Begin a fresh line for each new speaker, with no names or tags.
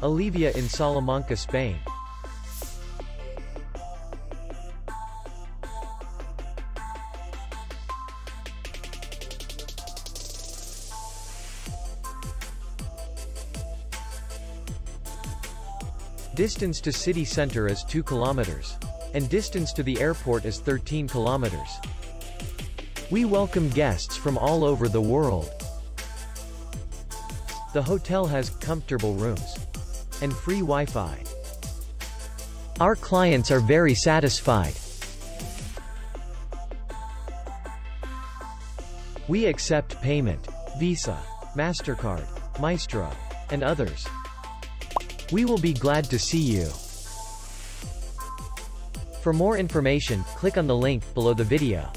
Alevia in Salamanca, Spain.
Distance to city center is 2 kilometers. And distance to the airport is 13 kilometers. We welcome guests from all over the world. The hotel has comfortable rooms and free Wi-Fi. Our clients are very satisfied. We accept payment, Visa, MasterCard, Maestro, and others. We will be glad to see you. For more information, click on the link below the video.